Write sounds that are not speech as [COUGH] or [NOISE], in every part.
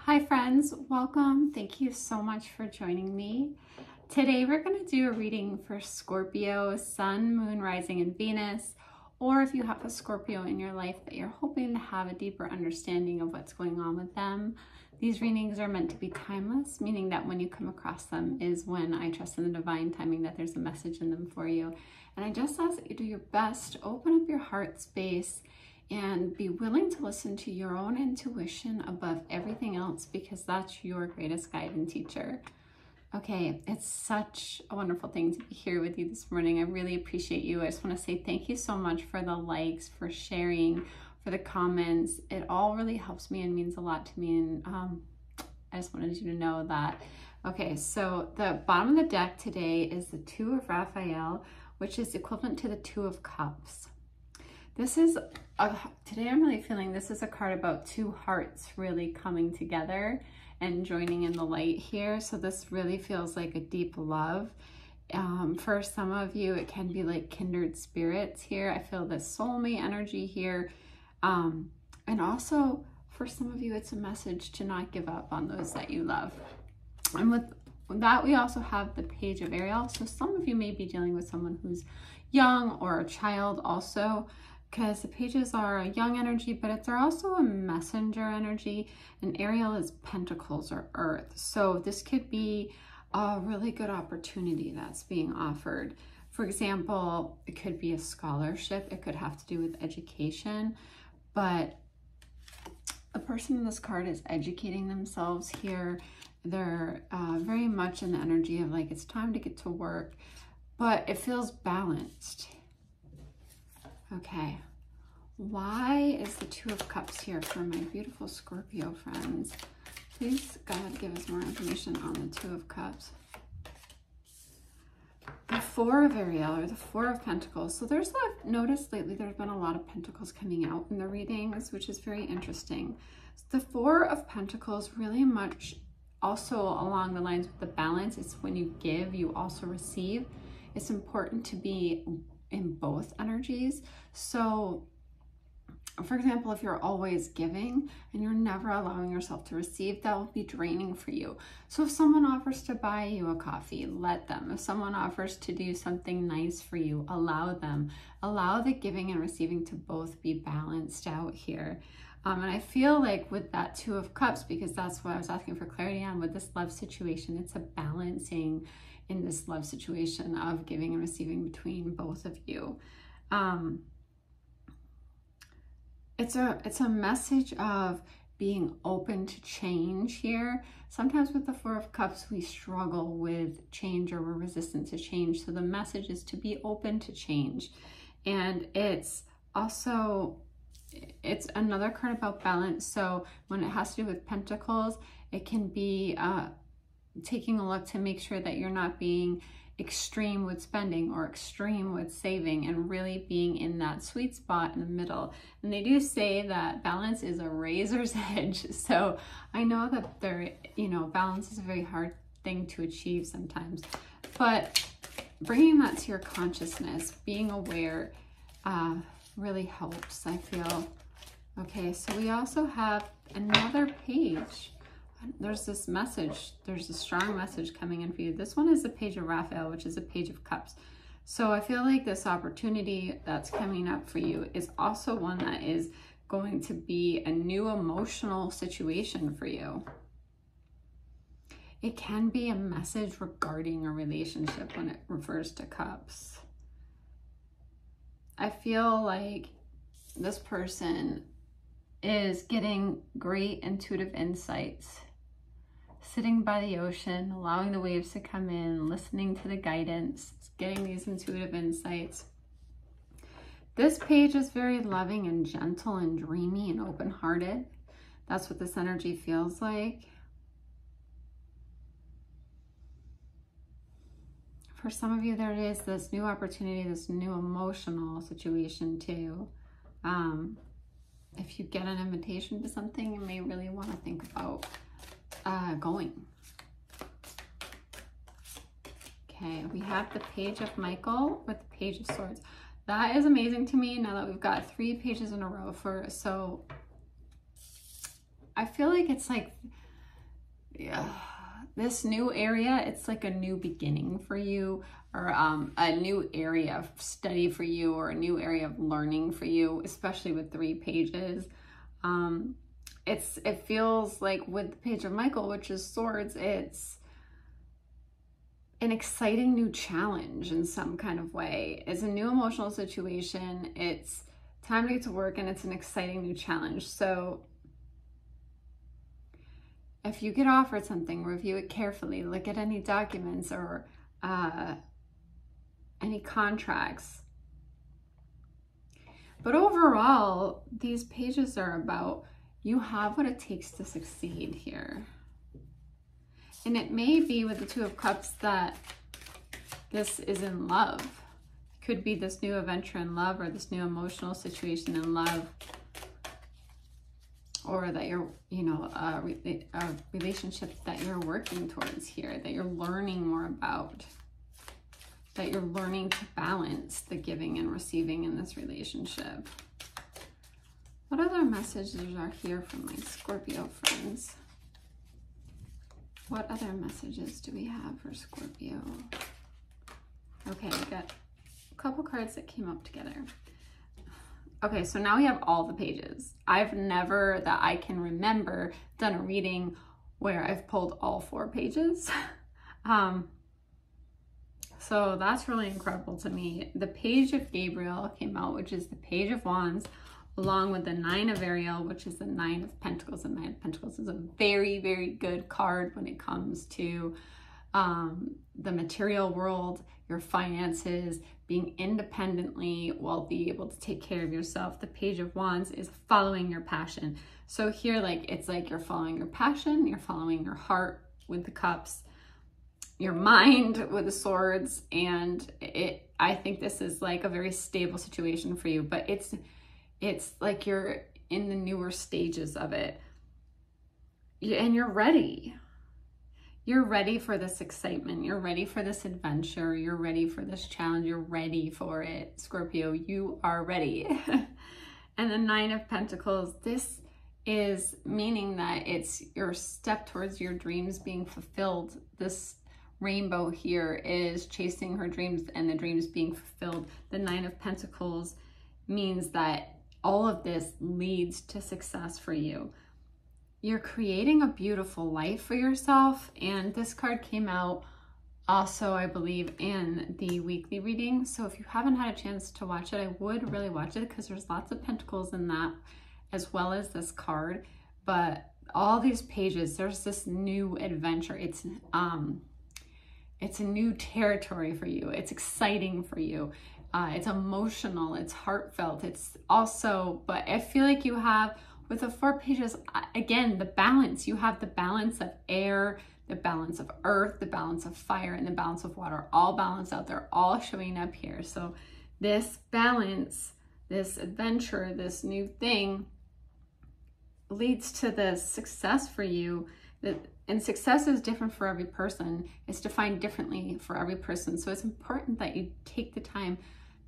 Hi friends, welcome. Thank you so much for joining me. Today we're going to do a reading for Scorpio, Sun, Moon, Rising, and Venus, or if you have a Scorpio in your life that you're hoping to have a deeper understanding of what's going on with them. These readings are meant to be timeless, meaning that when you come across them is when I trust in the divine timing that there's a message in them for you. And I just ask that you do your best, open up your heart space, and be willing to listen to your own intuition above everything else because that's your greatest guide and teacher. Okay, it's such a wonderful thing to be here with you this morning. I really appreciate you. I just want to say thank you so much for the likes, for sharing, for the comments. It all really helps me and means a lot to me. And um, I just wanted you to know that. Okay, so the bottom of the deck today is the Two of Raphael, which is equivalent to the Two of Cups. This is, a, today I'm really feeling this is a card about two hearts really coming together and joining in the light here. So this really feels like a deep love. Um, for some of you, it can be like kindred spirits here. I feel this soulmate energy here. Um, and also for some of you, it's a message to not give up on those that you love. And with that, we also have the page of Ariel. So some of you may be dealing with someone who's young or a child also because the pages are a young energy, but it's also a messenger energy, and Ariel is pentacles or earth. So this could be a really good opportunity that's being offered. For example, it could be a scholarship. It could have to do with education, but the person in this card is educating themselves here. They're uh, very much in the energy of like, it's time to get to work, but it feels balanced Okay, why is the Two of Cups here for my beautiful Scorpio friends? Please, God, give us more information on the Two of Cups. The Four of Ariel, or the Four of Pentacles. So there's, a, noticed lately there's been a lot of Pentacles coming out in the readings, which is very interesting. The Four of Pentacles really much also along the lines with the balance. It's when you give, you also receive. It's important to be in both energies. So for example, if you're always giving and you're never allowing yourself to receive, that will be draining for you. So if someone offers to buy you a coffee, let them. If someone offers to do something nice for you, allow them. Allow the giving and receiving to both be balanced out here. Um, and I feel like with that Two of Cups, because that's what I was asking for clarity on with this love situation, it's a balancing in this love situation of giving and receiving between both of you. Um, it's a it's a message of being open to change here. Sometimes with the Four of Cups, we struggle with change or we're resistant to change. So the message is to be open to change. And it's also, it's another card about balance. So when it has to do with pentacles, it can be uh, taking a look to make sure that you're not being extreme with spending or extreme with saving and really being in that sweet spot in the middle. And they do say that balance is a razor's [LAUGHS] edge. So I know that there, you know, balance is a very hard thing to achieve sometimes, but bringing that to your consciousness, being aware, uh, really helps, I feel. Okay, so we also have another page there's this message, there's a strong message coming in for you. This one is the page of Raphael, which is a page of cups. So I feel like this opportunity that's coming up for you is also one that is going to be a new emotional situation for you. It can be a message regarding a relationship when it refers to cups. I feel like this person is getting great intuitive insights sitting by the ocean, allowing the waves to come in, listening to the guidance, getting these intuitive insights. This page is very loving and gentle and dreamy and open-hearted. That's what this energy feels like. For some of you, there is this new opportunity, this new emotional situation too. Um, if you get an invitation to something, you may really want to think about uh, going. Okay, we have the page of Michael with the page of swords. That is amazing to me now that we've got three pages in a row for, so I feel like it's like yeah, this new area, it's like a new beginning for you or um, a new area of study for you or a new area of learning for you, especially with three pages. Um, it's It feels like with the page of Michael, which is swords, it's an exciting new challenge in some kind of way. It's a new emotional situation. It's time to get to work and it's an exciting new challenge. So if you get offered something, review it carefully, look at any documents or uh, any contracts. But overall, these pages are about you have what it takes to succeed here. And it may be with the Two of Cups that this is in love. It Could be this new adventure in love or this new emotional situation in love or that you're, you know, a, a relationship that you're working towards here, that you're learning more about, that you're learning to balance the giving and receiving in this relationship. What other messages are here from my Scorpio friends? What other messages do we have for Scorpio? Okay, we got a couple cards that came up together. Okay, so now we have all the pages. I've never, that I can remember, done a reading where I've pulled all four pages. [LAUGHS] um, so that's really incredible to me. The page of Gabriel came out, which is the page of wands, along with the nine of Ariel, which is the nine of pentacles. And nine of pentacles is a very, very good card when it comes to um, the material world, your finances, being independently be able to take care of yourself. The Page of Wands is following your passion. So here, like, it's like you're following your passion, you're following your heart with the cups, your mind [LAUGHS] with the swords, and it, I think this is like a very stable situation for you, but it's, it's like you're in the newer stages of it and you're ready you're ready for this excitement. You're ready for this adventure. You're ready for this challenge. You're ready for it. Scorpio, you are ready. [LAUGHS] and the Nine of Pentacles, this is meaning that it's your step towards your dreams being fulfilled. This rainbow here is chasing her dreams and the dreams being fulfilled. The Nine of Pentacles means that all of this leads to success for you you're creating a beautiful life for yourself. And this card came out also, I believe, in the weekly reading. So if you haven't had a chance to watch it, I would really watch it because there's lots of pentacles in that as well as this card. But all these pages, there's this new adventure. It's um it's a new territory for you. It's exciting for you. Uh, it's emotional, it's heartfelt. It's also, but I feel like you have with the four pages, again, the balance, you have the balance of air, the balance of earth, the balance of fire, and the balance of water, all balanced out. They're all showing up here. So this balance, this adventure, this new thing leads to the success for you and success is different for every person it's defined differently for every person so it's important that you take the time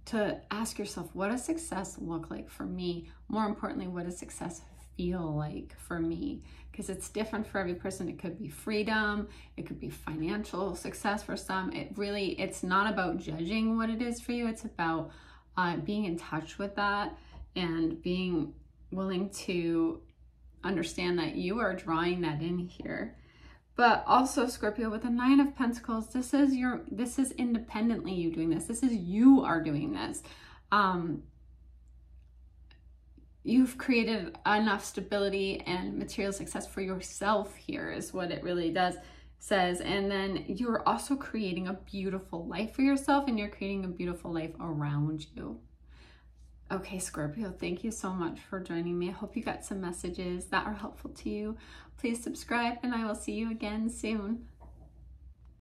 to ask yourself what does success look like for me? More importantly what does success feel like for me? Because it's different for every person. It could be freedom. It could be financial success for some. It really it's not about judging what it is for you. It's about uh, being in touch with that and being willing to understand that you are drawing that in here but also scorpio with a nine of pentacles this is your this is independently you doing this. This is you are doing this. Um you've created enough stability and material success for yourself here is what it really does says. And then you're also creating a beautiful life for yourself and you're creating a beautiful life around you. Okay scorpio thank you so much for joining me. I hope you got some messages that are helpful to you please subscribe and i will see you again soon